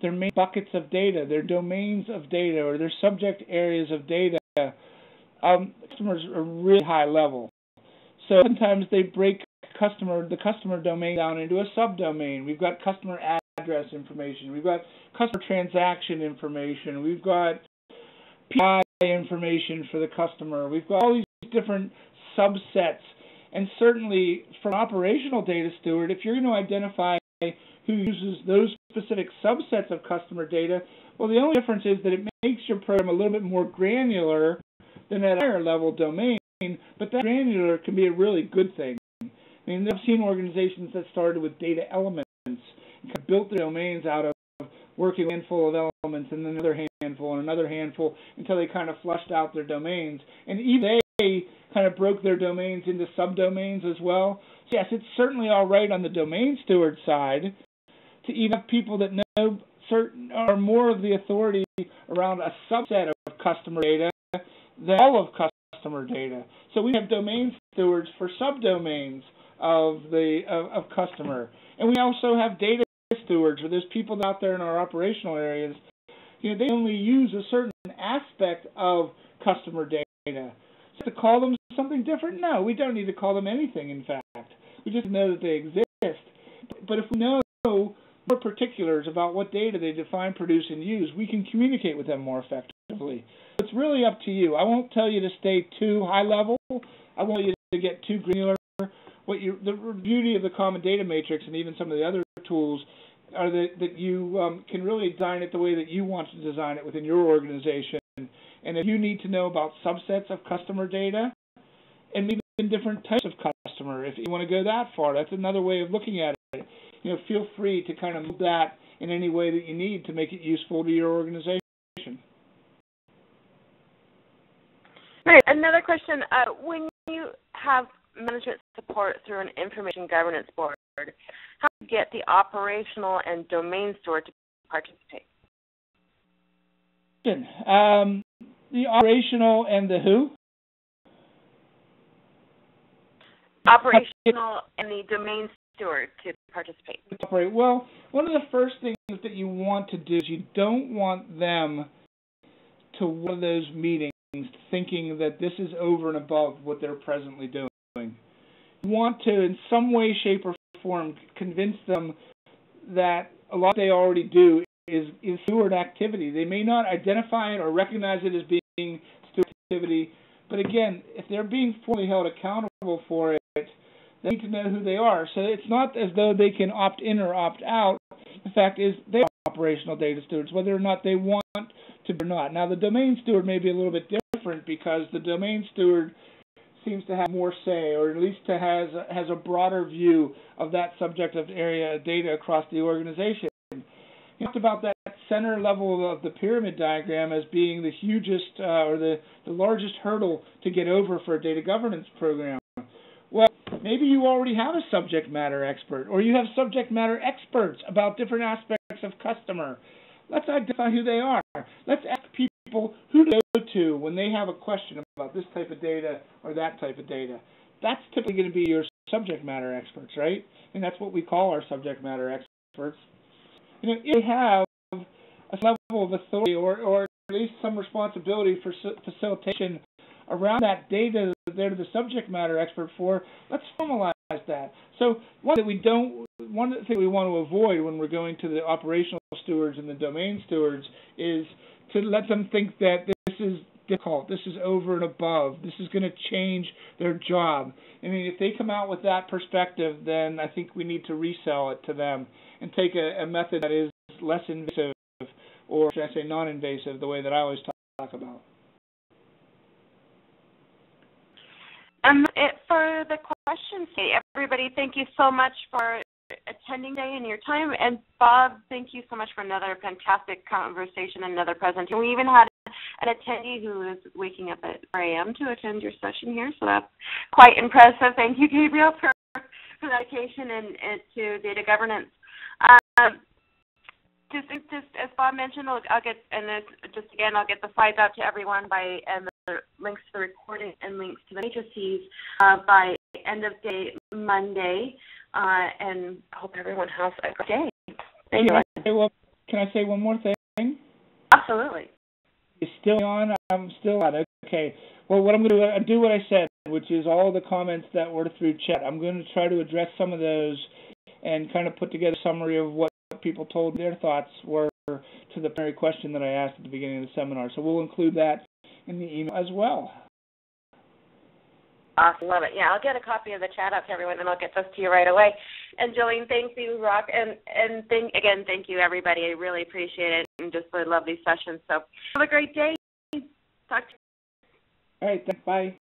their main buckets of data, their domains of data, or their subject areas of data, um, customers are really high level. So sometimes they break customer the customer domain down into a subdomain. We've got customer address information. We've got customer transaction information. We've got PI information for the customer. We've got all these different subsets. And certainly, from operational data steward, if you're going to identify who uses those specific subsets of customer data, well, the only difference is that it makes your program a little bit more granular than that higher level domain. But that granular can be a really good thing. I mean, I've seen organizations that started with data elements and built their domains out of working a handful of elements and then another handful and another handful until they kind of flushed out their domains. And even they kind of broke their domains into subdomains as well. So yes, it's certainly all right on the domain steward side to even have people that know certain or more of the authority around a subset of customer data than all of customer data. So we have domain stewards for subdomains of the of, of customer, and we also have data stewards or there's people out there in our operational areas, you know, they only use a certain aspect of customer data. So to call them something different? No, we don't need to call them anything, in fact. We just know that they exist. But if we know more particulars about what data they define, produce, and use, we can communicate with them more effectively. It's really up to you. I won't tell you to stay too high level. I want you to get too granular. What you, the beauty of the Common Data Matrix and even some of the other tools are that, that you um, can really design it the way that you want to design it within your organization. And if you need to know about subsets of customer data and maybe even different types of customer, if you want to go that far, that's another way of looking at it. You know, feel free to kind of move that in any way that you need to make it useful to your organization. Right. Another question: uh, When you have management support through an information governance board, how do you get the operational and domain store to participate? Um, the operational and the who? Operational and the domain steward to participate. Well, one of the first things that you want to do is you don't want them to one of those meetings thinking that this is over and above what they're presently doing. You want to, in some way, shape, or form, convince them that a lot they already do is, is steward activity. They may not identify it or recognize it as being steward activity, but again, if they're being fully held accountable for it, they need to know who they are. So it's not as though they can opt in or opt out. The fact is, they are operational data stewards, whether or not they want to be or not. Now, the domain steward may be a little bit different because the domain steward seems to have more say, or at least to has has a broader view of that subject of area data across the organization. You talked about that center level of the pyramid diagram as being the hugest uh, or the, the largest hurdle to get over for a data governance program. Well, maybe you already have a subject matter expert, or you have subject matter experts about different aspects of customer. Let's identify who they are. Let's ask people who to go to when they have a question about this type of data or that type of data. That's typically going to be your subject matter experts, right? And that's what we call our subject matter experts. You know, if they have a level of authority or, or at least some responsibility for facilitation around that data that they're the subject matter expert for, let's formalize that. So one that we don't, one things we want to avoid when we're going to the operational stewards and the domain stewards is to let them think that this is difficult, this is over and above, this is going to change their job. I mean, if they come out with that perspective, then I think we need to resell it to them and take a, a method that is less invasive, or should I say non-invasive, the way that I always talk about. Um, it, for the questions, everybody, thank you so much for attending today and your time. And Bob, thank you so much for another fantastic conversation, and another presentation. We even had an attendee who is waking up at 4 a.m. to attend your session here, so that's quite impressive. Thank you, Gabriel, for, for dedication and, and to data governance. Um, just, just as Bob mentioned, I'll, I'll get and then just again, I'll get the slides out to everyone by and the links to the recording and links to the matrices uh, by end of day Monday. Uh, and hope everyone has a great day. Thank can you. Well, can I say one more thing? Absolutely. You're still on. I'm still on. Okay. Well, what I'm going to do, do, what I said, which is all the comments that were through chat. I'm going to try to address some of those and kind of put together a summary of what people told their thoughts were to the primary question that I asked at the beginning of the seminar. So we'll include that in the email as well. Awesome, love it. Yeah, I'll get a copy of the chat out to everyone, and I'll get those to you right away. And Jolene, thank you, Rock, and and thank again, thank you everybody. I really appreciate it, and just really love these sessions. So have a great day. Talk to you. All right, bye.